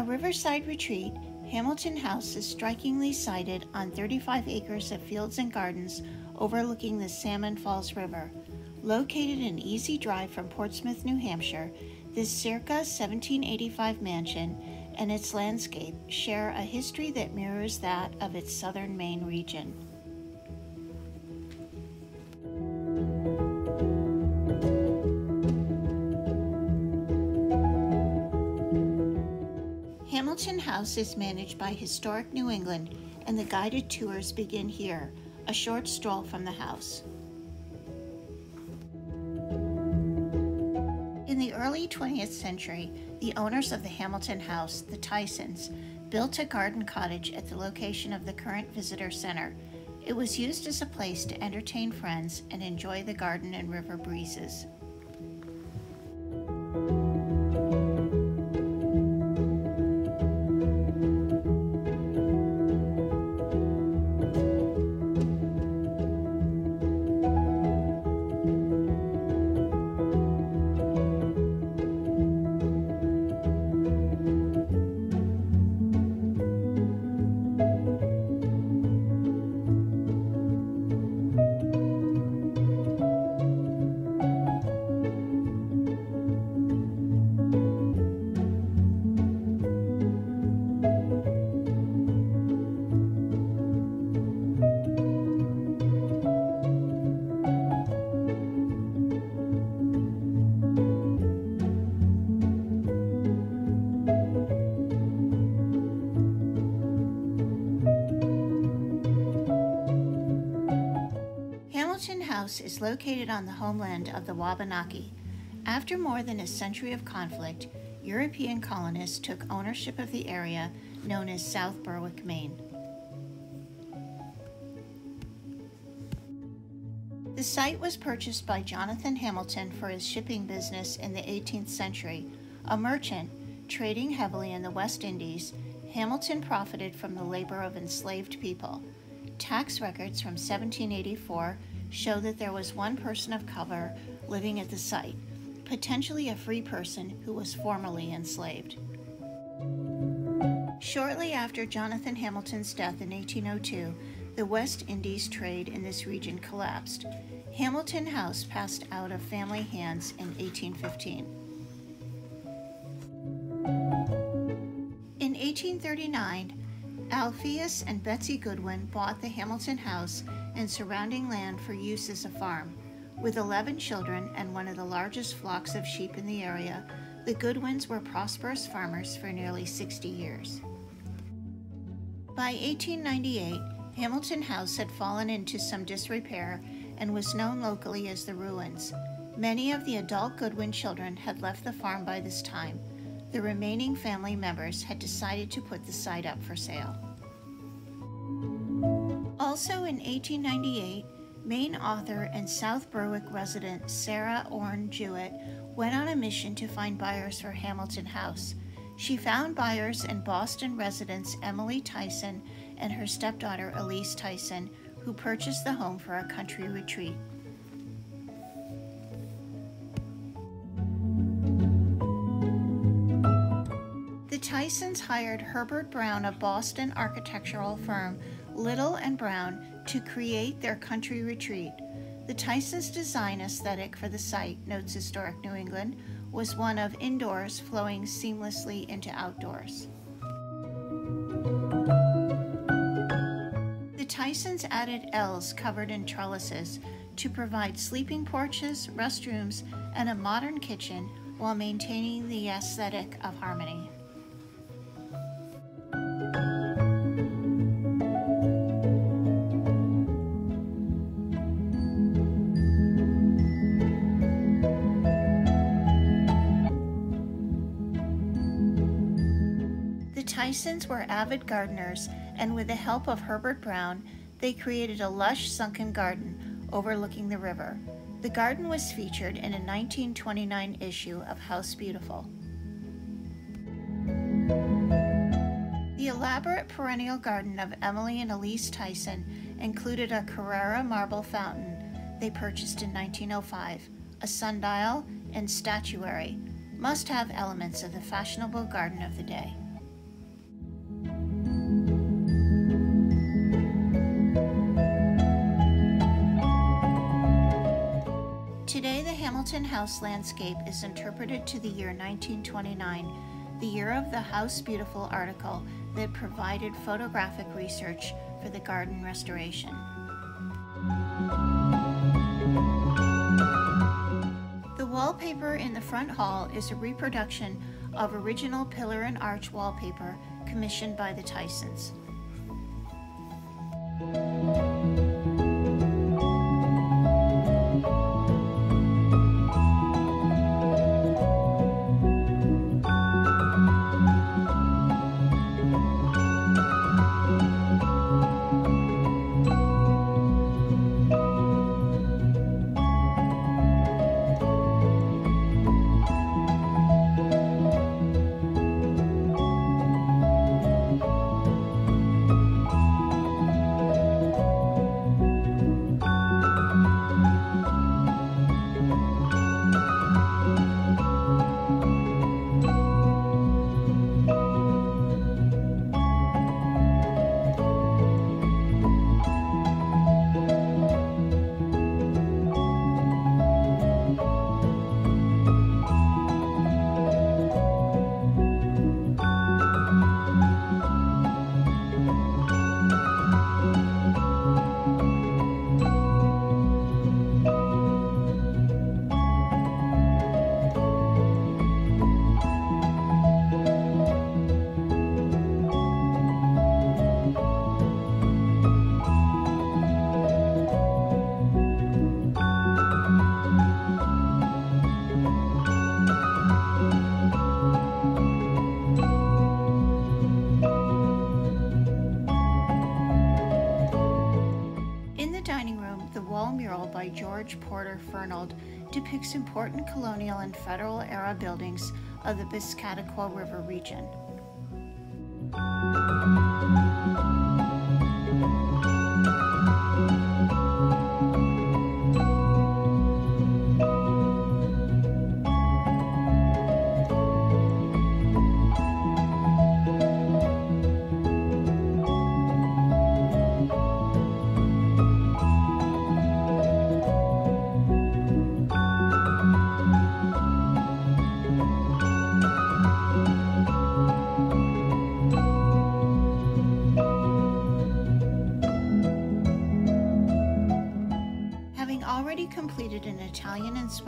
A riverside retreat, Hamilton House is strikingly sited on 35 acres of fields and gardens overlooking the Salmon Falls River. Located an easy drive from Portsmouth, New Hampshire, this circa 1785 mansion and its landscape share a history that mirrors that of its southern Maine region. Hamilton House is managed by Historic New England, and the guided tours begin here, a short stroll from the house. In the early 20th century, the owners of the Hamilton House, the Tysons, built a garden cottage at the location of the current visitor center. It was used as a place to entertain friends and enjoy the garden and river breezes. Is located on the homeland of the Wabanaki. After more than a century of conflict, European colonists took ownership of the area known as South Berwick, Maine. The site was purchased by Jonathan Hamilton for his shipping business in the 18th century. A merchant, trading heavily in the West Indies, Hamilton profited from the labor of enslaved people. Tax records from 1784 show that there was one person of color living at the site, potentially a free person who was formerly enslaved. Shortly after Jonathan Hamilton's death in 1802, the West Indies trade in this region collapsed. Hamilton House passed out of family hands in 1815. In 1839, Alpheus and Betsy Goodwin bought the Hamilton House and surrounding land for use as a farm. With 11 children and one of the largest flocks of sheep in the area, the Goodwins were prosperous farmers for nearly 60 years. By 1898, Hamilton House had fallen into some disrepair and was known locally as the Ruins. Many of the adult Goodwin children had left the farm by this time. The remaining family members had decided to put the site up for sale. Also in 1898, Maine author and South Berwick resident Sarah Orne Jewett went on a mission to find buyers for Hamilton House. She found buyers in Boston residents Emily Tyson and her stepdaughter Elise Tyson, who purchased the home for a country retreat. Tysons hired Herbert Browne, of Boston architectural firm, Little and Browne, to create their country retreat. The Tysons' design aesthetic for the site, notes Historic New England, was one of indoors flowing seamlessly into outdoors. The Tysons added L's covered in trellises to provide sleeping porches, restrooms, and a modern kitchen while maintaining the aesthetic of harmony. Tysons were avid gardeners, and with the help of Herbert Browne, they created a lush sunken garden overlooking the river. The garden was featured in a 1929 issue of House Beautiful. The elaborate perennial garden of Emily and Elise Tyson included a Carrara marble fountain they purchased in 1905, a sundial, and statuary, must have elements of the fashionable garden of the day. House landscape is interpreted to the year 1929, the year of the House Beautiful article that provided photographic research for the garden restoration. The wallpaper in the front hall is a reproduction of original pillar and arch wallpaper commissioned by the Tysons. Depicts important colonial and federal era buildings of the Piscataqua River region.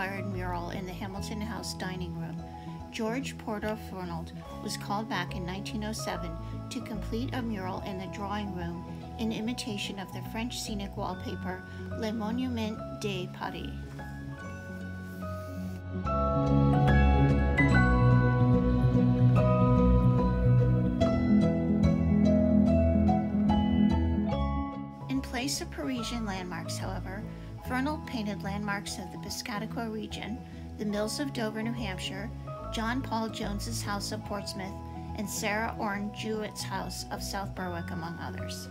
Inspired mural in the Hamilton House dining room, George Porter Fernald was called back in 1907 to complete a mural in the drawing room in imitation of the French scenic wallpaper Le Monument de Paris. In place of Parisian landmarks, however, Fernald painted landmarks of the Piscataqua region, the mills of Dover, New Hampshire, John Paul Jones's house of Portsmouth, and Sarah Orne Jewett's house of South Berwick, among others.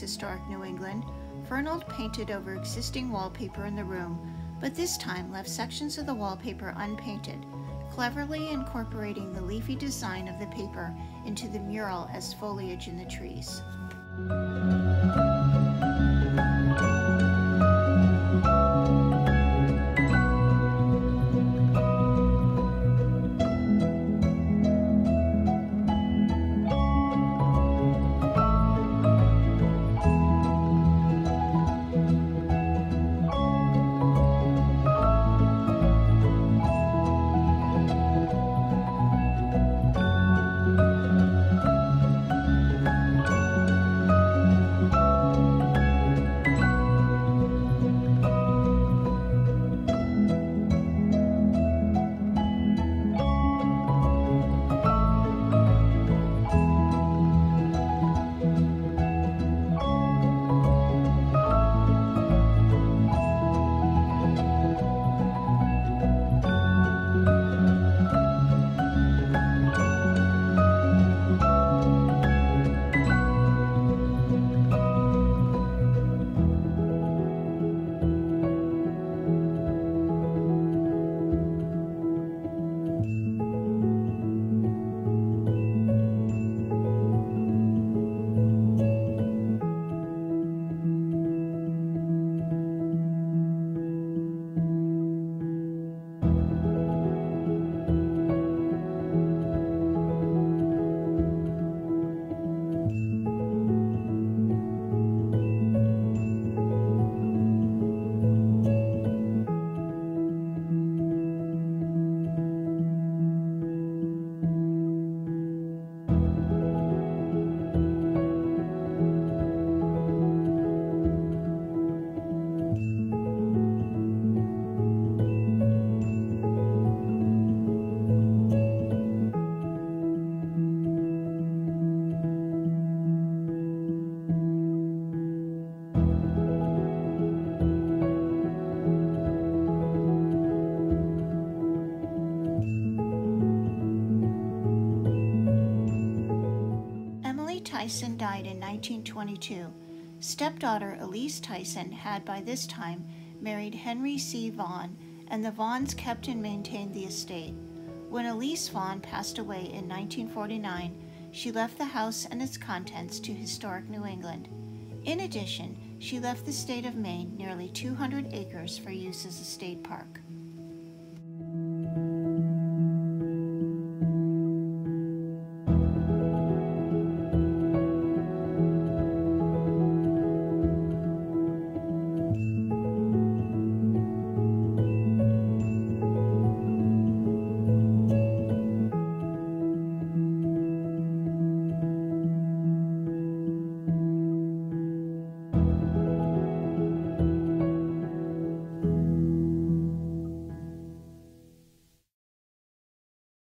Historic New England, Fernald painted over existing wallpaper in the room, but this time left sections of the wallpaper unpainted, cleverly incorporating the leafy design of the paper into the mural as foliage in the trees. Tyson died in 1922. Stepdaughter Elise Tyson had by this time married Henry C. Vaughan, and the Vaughans kept and maintained the estate. When Elise Vaughan passed away in 1949, she left the house and its contents to historic New England. In addition, she left the state of Maine nearly 200 acres for use as a state park.